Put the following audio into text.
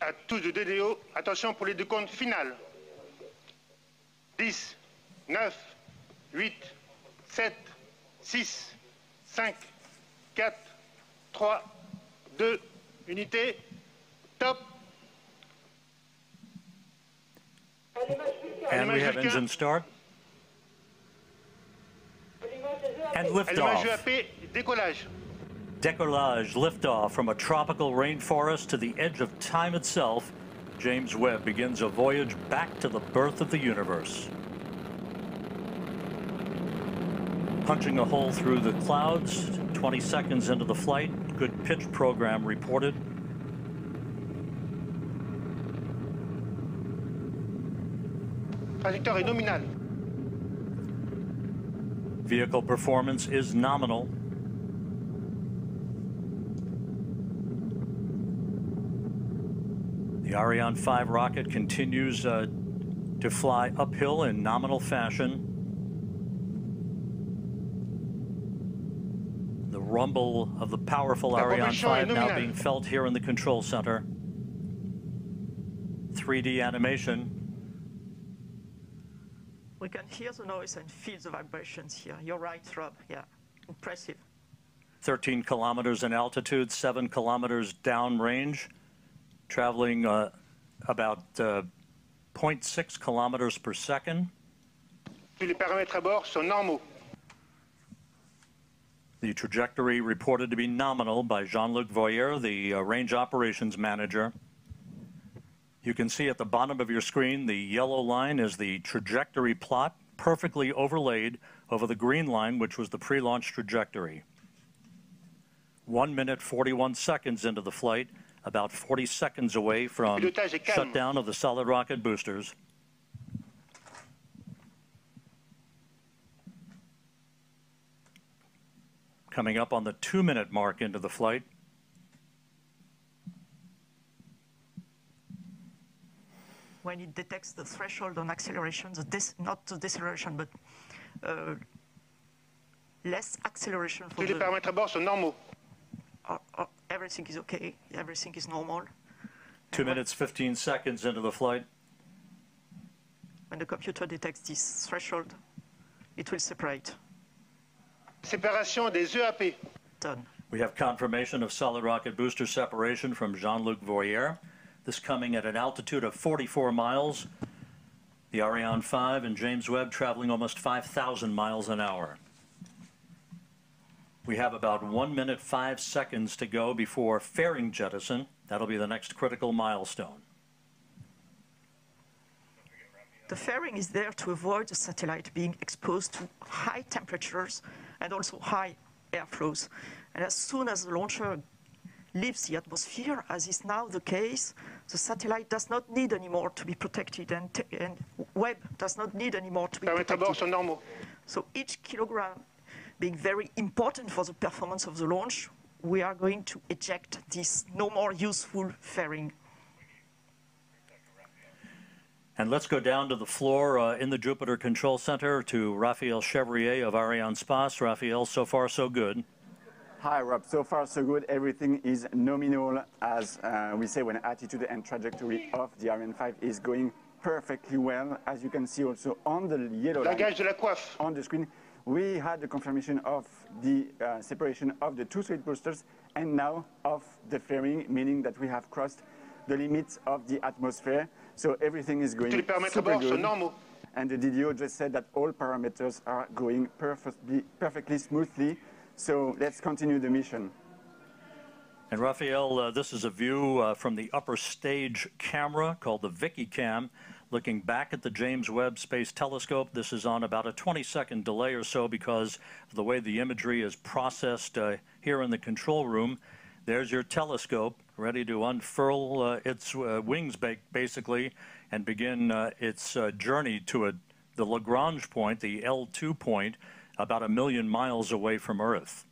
à tous de DDO, attention pour les deux comptes finales. 10, 9, 8, 7, 6, 5, 4, 3, 2, unité, top. And we have engine start. And liftoff. UAP, décollage. Decollage, liftoff from a tropical rainforest to the edge of time itself. James Webb begins a voyage back to the birth of the universe. Punching a hole through the clouds, 20 seconds into the flight, good pitch program reported. Trajectoire est nominale. Vehicle performance is nominal. The Ariane 5 rocket continues uh, to fly uphill in nominal fashion. The rumble of the powerful Ariane 5 now being felt here in the control center. 3D animation. We can hear the noise and feel the vibrations here. You're right, Rob. Yeah, impressive. 13 kilometers in altitude, 7 kilometers downrange traveling uh, about uh, 0.6 kilometers per second. les paramètres à bord sont normaux. The trajectory reported to be nominal by Jean-Luc Voyer, the uh, range operations manager. You can see at the bottom of your screen, the yellow line is the trajectory plot, perfectly overlaid over the green line, which was the pre-launch trajectory. One minute, 41 seconds into the flight, about 40 seconds away from shutdown of the solid rocket boosters. Coming up on the two minute mark into the flight. When it detects the threshold on acceleration, the not the deceleration, but uh, less acceleration for Tous Uh, uh, everything is okay, everything is normal. Two minutes, 15 seconds into the flight. When the computer detects this threshold, it will separate. Séparation des EAP. Done. We have confirmation of solid rocket booster separation from Jean-Luc Voyer. This coming at an altitude of 44 miles. The Ariane 5 and James Webb traveling almost 5,000 miles an hour. We have about one minute, five seconds to go before fairing jettison. That'll be the next critical milestone. The fairing is there to avoid the satellite being exposed to high temperatures and also high airflows. And as soon as the launcher leaves the atmosphere, as is now the case, the satellite does not need anymore to be protected, and, and Webb does not need anymore to be protected. So each kilogram being very important for the performance of the launch, we are going to eject this no more useful fairing. And let's go down to the floor uh, in the Jupiter Control Center to Raphael Chevrier of Ariane Arianespace. Raphael, so far so good. Hi, Rob. So far, so good. Everything is nominal, as uh, we say when attitude and trajectory of the Ariane 5 is going perfectly well. As you can see also on the yellow line on the screen, we had the confirmation of the uh, separation of the two solid boosters and now of the fairing, meaning that we have crossed the limits of the atmosphere. So everything is going super good. And the DDO just said that all parameters are going perfectly, perfectly smoothly. So let's continue the mission. And Raphael, uh, this is a view uh, from the upper stage camera called the Vicky Cam looking back at the James Webb Space Telescope. This is on about a 20 second delay or so because of the way the imagery is processed uh, here in the control room. There's your telescope ready to unfurl uh, its uh, wings basically and begin uh, its uh, journey to a, the Lagrange point, the L2 point, about a million miles away from Earth.